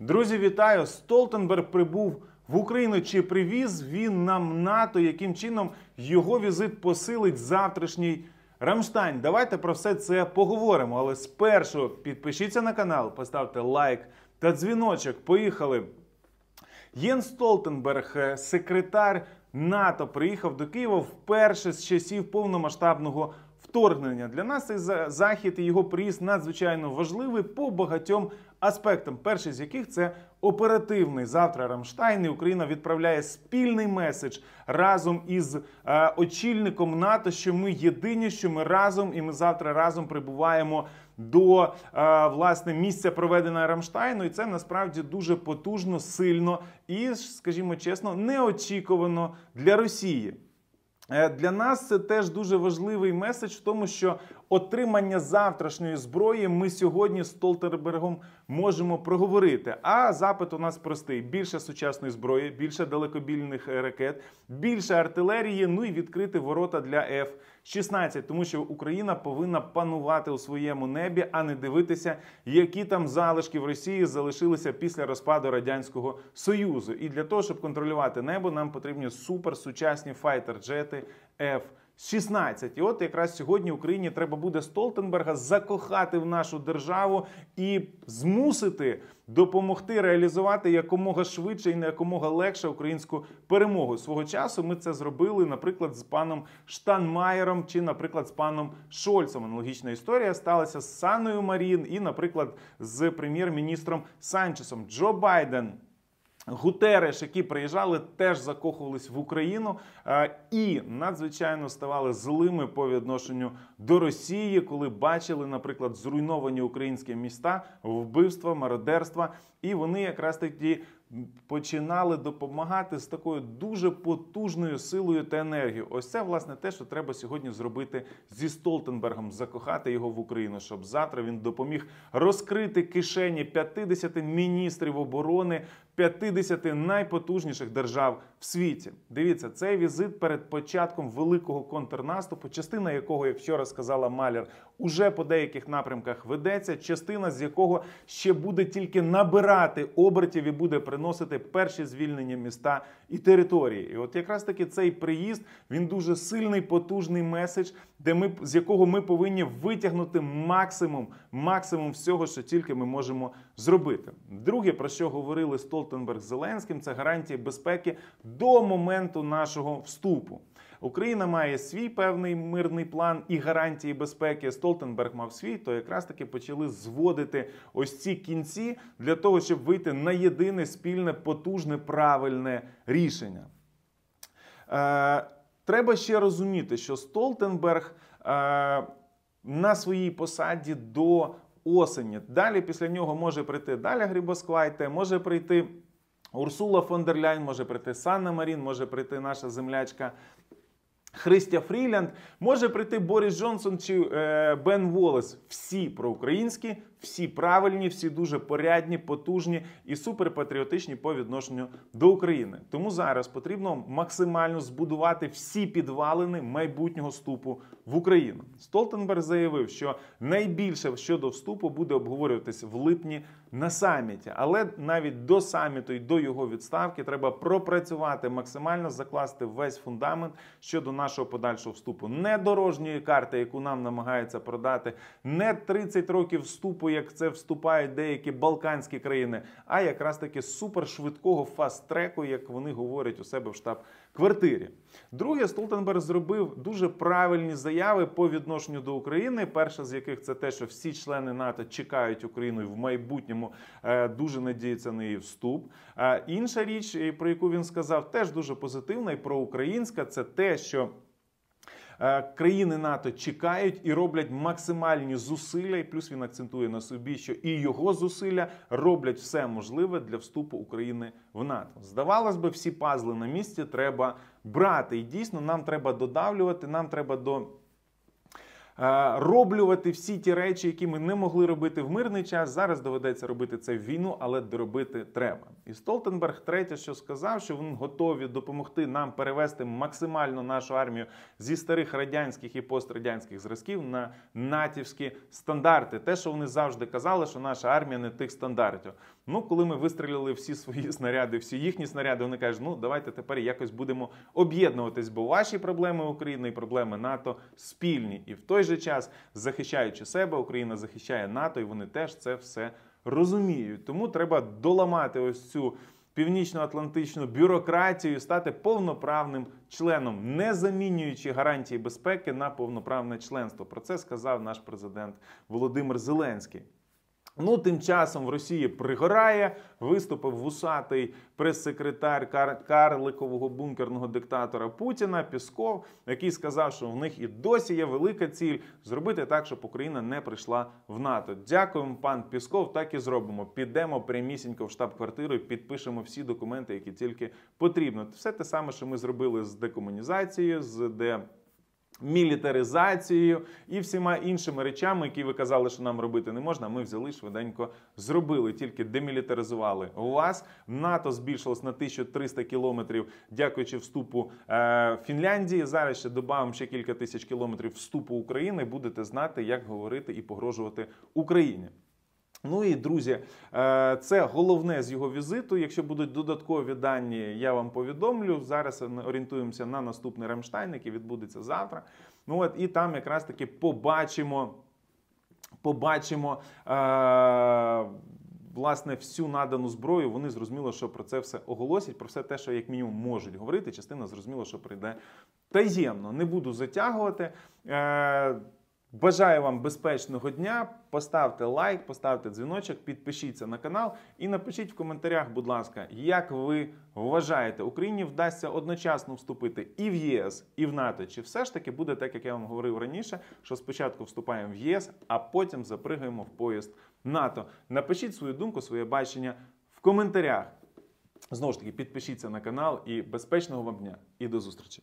Друзі, вітаю! Столтенберг прибув в Україну. Чи привіз він нам НАТО? Яким чином його візит посилить завтрашній Рамштайн? Давайте про все це поговоримо. Але спершу підпишіться на канал, поставте лайк та дзвіночок. Поїхали! Єн Столтенберг, е, секретар НАТО, приїхав до Києва вперше з часів повномасштабного вторгнення. Для нас цей захід і його приїзд надзвичайно важливий по багатьом аспектам. Перший з яких це оперативний. Завтра Рамштайн і Україна відправляє спільний меседж разом із е, очільником НАТО, що ми єдині, що ми разом, і ми завтра разом прибуваємо до е, власне місця проведення Рамштайну, і це насправді дуже потужно, сильно і, скажімо чесно, неочікувано для Росії. Е, Для нас це теж дуже важливий меседж в тому, що отримання завтрашньої зброї ми сьогодні з Столтербергом можемо проговорити. А запит у нас простий: більше сучасної зброї, більше далекобільних е, ракет, більше артилерії. Ну і відкрити ворота для F-16, тому що Україна повинна панувати у своєму небі, а не дивитися, які там залишки в Росії залишилися після розпаду радянського союзу. І для того, щоб контролювати небо, нам потрібні суперсучасні файтер-джети F. 16. І от якраз сьогодні Україні треба буде Столтенберга закохати в нашу державу і змусити допомогти реалізувати якомога швидше і не якомога легше українську перемогу. Свого часу ми це зробили, наприклад, з паном Штанмаєром чи, наприклад, з паном Шольцем. Аналогічна історія сталася з Саною Марін і, наприклад, з прем'єр-міністром Санчесом Джо Байден. Гутереш, які приїжджали, теж закохувались в Україну е, і надзвичайно ставали злими по відношенню до Росії, коли бачили, наприклад, зруйновані українські міста, вбивства, мародерства, і вони якраз таки починали допомагати з такою дуже потужною силою та енергією. Ось це власне те, що треба сьогодні зробити зі Столтенбергом, закохати його в Україну, щоб завтра він допоміг розкрити кишені 50 міністрів оборони. 50 найпотужніших держав в світі. Дивіться, цей візит перед початком великого контрнаступу, частина якого, як вчора сказала Маляр, уже по деяких напрямках ведеться. Частина з якого ще буде тільки набирати обертів і буде приносити перші звільнення міста і території. І от якраз таки цей приїзд він дуже сильний, потужний меседж, де ми з якого ми повинні витягнути максимум, максимум всього, що тільки ми можемо зробити. Друге, про що говорили Столтенберг з Зеленським, це гарантії безпеки до моменту нашого вступу. Україна має свій певний мирний план і гарантії безпеки. Столтенберг мав свій, то якраз таки почали зводити ось ці кінці для того, щоб вийти на єдине спільне, потужне, правильне рішення. Е, треба ще розуміти, що Столтенберг е, на своїй посаді до осені. Далі після нього може прийти Даля Грибосквайте, може прийти Урсула фон дер Ляйн, може прийти Санна Марін, може прийти наша землячка. Христя Фрілянд може прийти Борис Джонсон чи е, Бен Волес. Всі проукраїнські, всі правильні, всі дуже порядні, потужні і суперпатріотичні по відношенню до України. Тому зараз потрібно максимально збудувати всі підвалини майбутнього вступу в Україну. Столтенберг заявив, що найбільше щодо вступу буде обговорюватися в липні на саміті, але навіть до саміту і до його відставки треба пропрацювати максимально закласти весь фундамент щодо нашого подальшого вступу. Не дорожньої карти, яку нам намагаються продати, не 30 років вступу, як це вступають деякі балканські країни, а якраз таки супершвидкого фаст-треку, як вони говорять у себе в штаб-квартирі. Друге, Столтенберг зробив дуже правильні заяви по відношенню до України. Перша з яких це те, що всі члени НАТО чекають Україну і в майбутньому е, дуже надіються на її вступ. Е, Інша річ, про яку він сказав, теж дуже позитивна і проукраїнська, це те, що. Е, Країни НАТО чекають і роблять максимальні зусилля, і плюс він акцентує на собі, що і його зусилля роблять все можливе для вступу України в НАТО. Здавалось би, всі пазли на місці треба брати. І дійсно нам треба додавлювати, нам треба до. Роблювати всі ті речі, які ми не могли робити в мирний час. Зараз доведеться робити це в війну, але доробити треба. І Столтенберг третє, що сказав, що вони готові допомогти нам перевести максимально нашу армію зі старих радянських і пострадянських зразків на натівські стандарти. Те, що вони завжди казали, що наша армія не тих стандартів. Ну, коли ми вистрілили всі свої снаряди, всі їхні снаряди, вони кажуть, ну давайте тепер якось будемо об'єднуватись, бо ваші проблеми України і проблеми НАТО спільні. І в той же час, захищаючи себе, Україна захищає НАТО, і вони теж це все розуміють. Тому треба доламати ось цю. Північно-атлантичну бюрократію стати повноправним членом, не замінюючи гарантії безпеки на повноправне членство. Про це сказав наш президент Володимир Зеленський. Ну, тим часом в Росії пригорає, виступив вусатий прес-секретар кар карликового бункерного диктатора Путіна Пісков, який сказав, що в них і досі є велика ціль зробити так, щоб Україна не прийшла в НАТО. Дякуємо, пан Пісков. Так і зробимо. Підемо прямісінько в штаб-квартиру і підпишемо всі документи, які тільки потрібно. Все те саме, що ми зробили з декомунізацією, з де. Мілітаризацією і всіма іншими речами, які ви казали, що нам робити не можна. Ми взяли швиденько зробили, тільки демілітаризували вас. НАТО збільшилось на 1300 кілометрів, дякуючи вступу е, Фінляндії. Зараз ще додамо ще кілька тисяч кілометрів вступу України. Будете знати, як говорити і погрожувати Україні. Ну і друзі, е, це головне з його візиту. Якщо будуть додаткові дані, я вам повідомлю. Зараз орієнтуємося на наступний Рамштайн, який відбудеться завтра. Ну от і там якраз таки побачимо. Побачимо. Е Власне, всю надану зброю вони зрозуміло, що про це все оголосять. Про все те, що як мінімум можуть говорити. Частина зрозуміло, що прийде таємно. Не буду затягувати. Бажаю вам безпечного дня. Поставте лайк, поставте дзвіночок, підпишіться на канал і напишіть в коментарях, будь ласка, як ви вважаєте, Україні вдасться одночасно вступити і в ЄС, і в НАТО. Чи все ж таки буде так, як я вам говорив раніше, що спочатку вступаємо в ЄС, а потім запригаємо в поїзд НАТО? Напишіть свою думку, своє бачення в коментарях. Знову ж таки, підпишіться на канал і безпечного вам дня і до зустрічі.